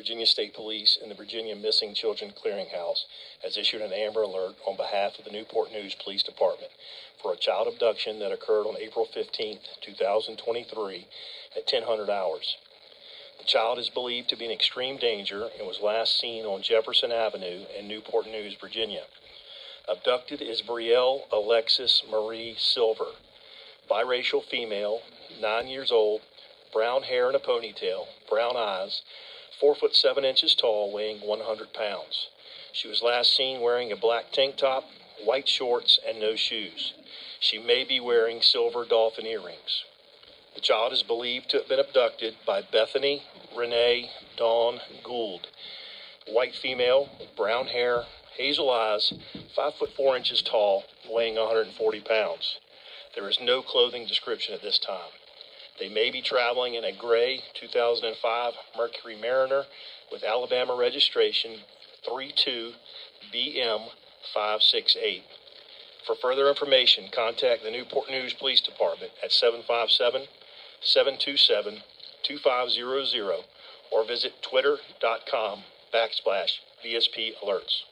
Virginia State Police and the Virginia Missing Children Clearinghouse has issued an Amber Alert on behalf of the Newport News Police Department for a child abduction that occurred on April 15, 2023 at 1000 hours. The child is believed to be in extreme danger and was last seen on Jefferson Avenue in Newport News, Virginia. Abducted is Brielle Alexis Marie Silver, biracial female, nine years old, brown hair in a ponytail, brown eyes, four foot seven inches tall, weighing 100 pounds. She was last seen wearing a black tank top, white shorts, and no shoes. She may be wearing silver dolphin earrings. The child is believed to have been abducted by Bethany Renee Dawn Gould, white female, brown hair, hazel eyes, five foot four inches tall, weighing 140 pounds. There is no clothing description at this time. They may be traveling in a gray 2005 Mercury Mariner with Alabama registration 32BM568. For further information, contact the Newport News Police Department at 757 727 2500 or visit twitter.com backslash VSP alerts.